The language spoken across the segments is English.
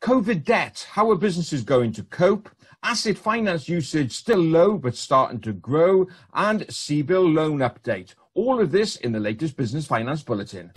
COVID debt, how are businesses going to cope? Asset finance usage still low but starting to grow, and CBIL loan update. All of this in the latest Business Finance Bulletin.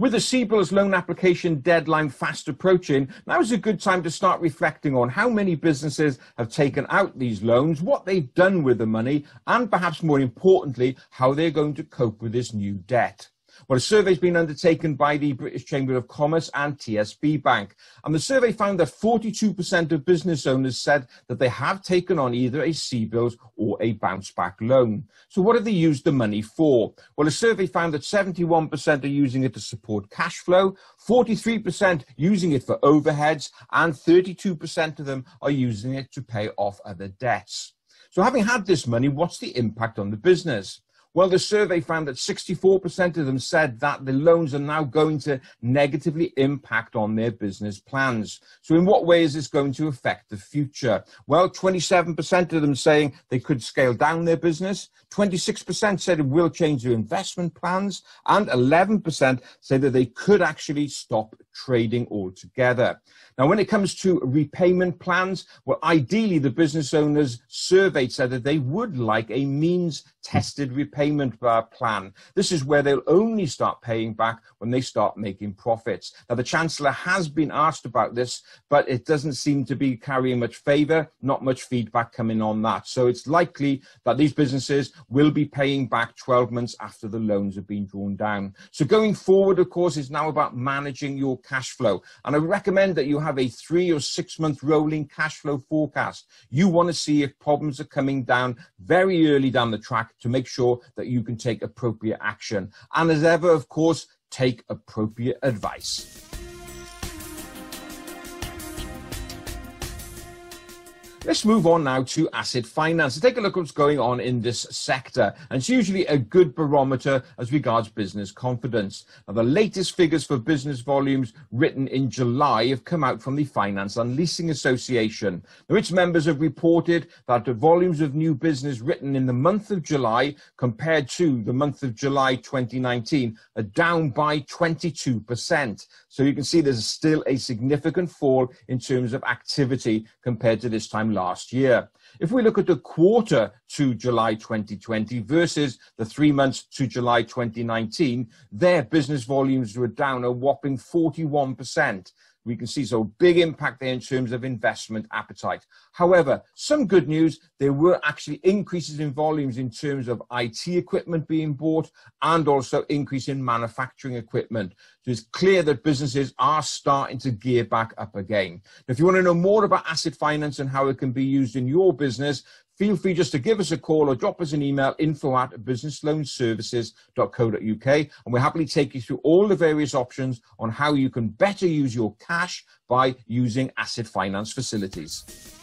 With the CBILS loan application deadline fast approaching, now is a good time to start reflecting on how many businesses have taken out these loans, what they've done with the money, and perhaps more importantly, how they're going to cope with this new debt. Well, a survey has been undertaken by the British Chamber of Commerce and TSB Bank, and the survey found that 42% of business owners said that they have taken on either a CBILS or a bounce back loan. So, what have they used the money for? Well, a survey found that 71% are using it to support cash flow, 43% using it for overheads, and 32% of them are using it to pay off other debts. So, having had this money, what's the impact on the business? Well, the survey found that 64% of them said that the loans are now going to negatively impact on their business plans. So, in what way is this going to affect the future? Well, 27% of them saying they could scale down their business, 26% said it will change their investment plans, and 11% say that they could actually stop trading altogether. Now, when it comes to repayment plans, well, ideally, the business owners surveyed said that they would like a means tested repayment plan. This is where they'll only start paying back when they start making profits. Now, the Chancellor has been asked about this, but it doesn't seem to be carrying much favour, not much feedback coming on that. So it's likely that these businesses will be paying back 12 months after the loans have been drawn down. So going forward, of course, is now about managing your cash flow. And I recommend that you have a three or six month rolling cash flow forecast. You want to see if problems are coming down very early down the track to make sure that you can take appropriate action. And as ever, of course, take appropriate advice. Let's move on now to asset finance and take a look at what's going on in this sector. And it's usually a good barometer as regards business confidence. Now, the latest figures for business volumes written in July have come out from the Finance and Leasing Association. Now, its members have reported that the volumes of new business written in the month of July compared to the month of July 2019 are down by 22%. So you can see there's still a significant fall in terms of activity compared to this time last year. If we look at the quarter to July 2020 versus the three months to July 2019, their business volumes were down a whopping 41% we can see so big impact there in terms of investment appetite. However, some good news, there were actually increases in volumes in terms of IT equipment being bought and also increase in manufacturing equipment. So it's clear that businesses are starting to gear back up again. Now, if you want to know more about asset finance and how it can be used in your business, feel free just to give us a call or drop us an email info at businessloanservices.co.uk and we'll happily take you through all the various options on how you can better use your cash by using asset finance facilities.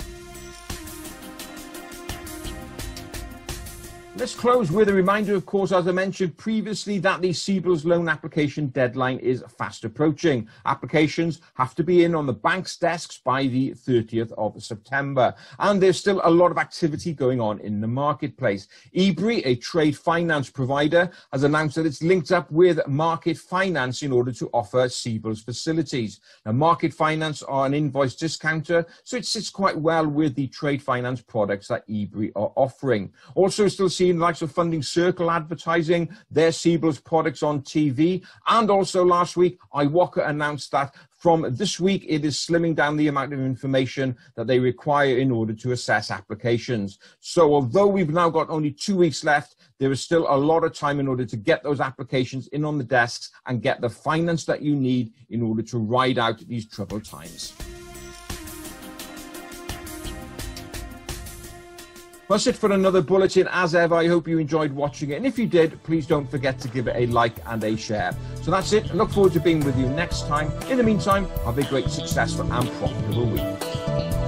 Let's close with a reminder, of course, as I mentioned previously, that the CBILS loan application deadline is fast approaching. Applications have to be in on the bank's desks by the 30th of September. And there's still a lot of activity going on in the marketplace. Ebury, a trade finance provider, has announced that it's linked up with Market Finance in order to offer CBILS facilities. Now, Market Finance are an invoice discounter, so it sits quite well with the trade finance products that Ebury are offering. Also, still seeing seen the likes of Funding Circle advertising their CBILS products on TV. And also last week, IWOCA announced that from this week, it is slimming down the amount of information that they require in order to assess applications. So although we've now got only two weeks left, there is still a lot of time in order to get those applications in on the desks and get the finance that you need in order to ride out these troubled times. That's it for another bulletin. As ever, I hope you enjoyed watching it. And if you did, please don't forget to give it a like and a share. So that's it. I look forward to being with you next time. In the meantime, have a great, successful, and profitable week.